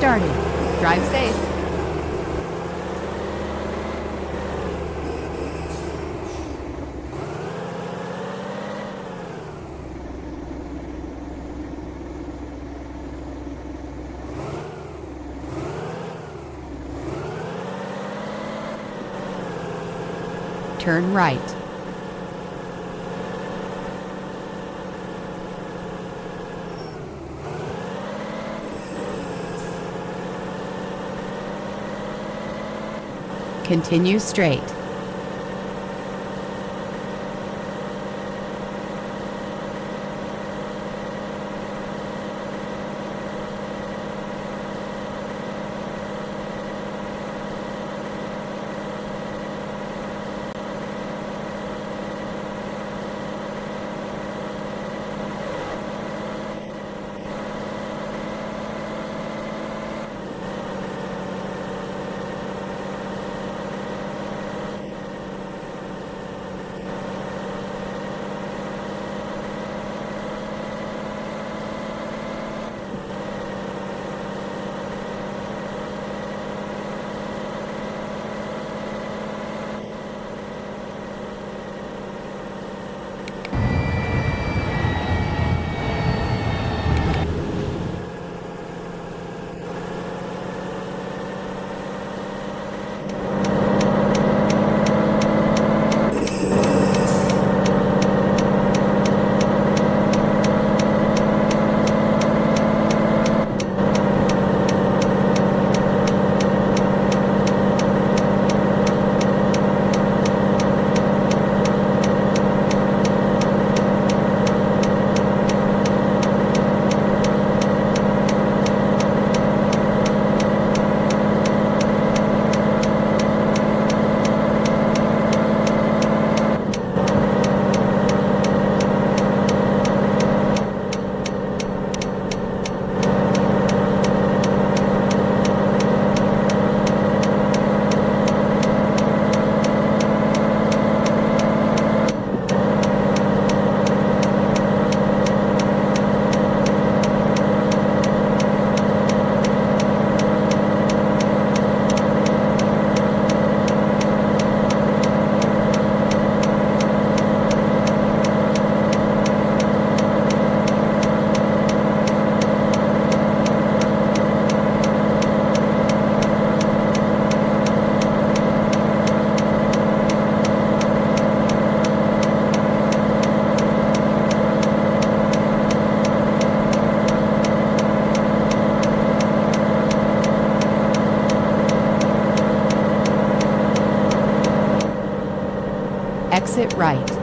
started. Drive safe. Turn right. Continue straight. Exit right.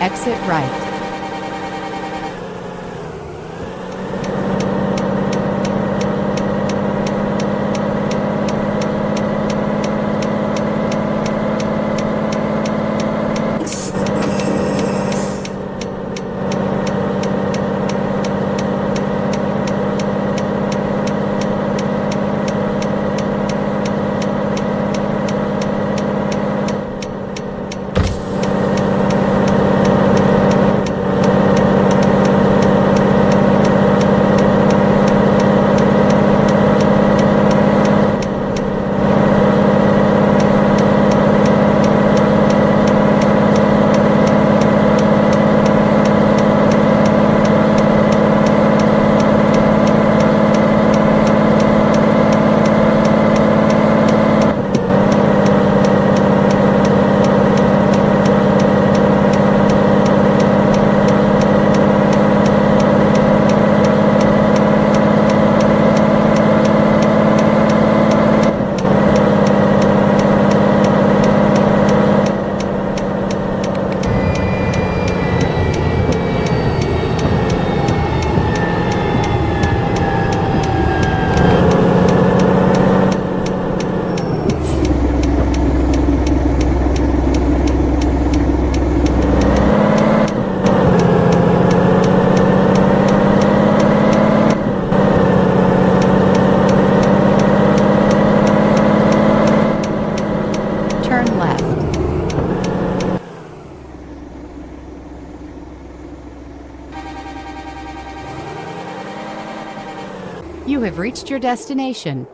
Exit right. turn left. You have reached your destination.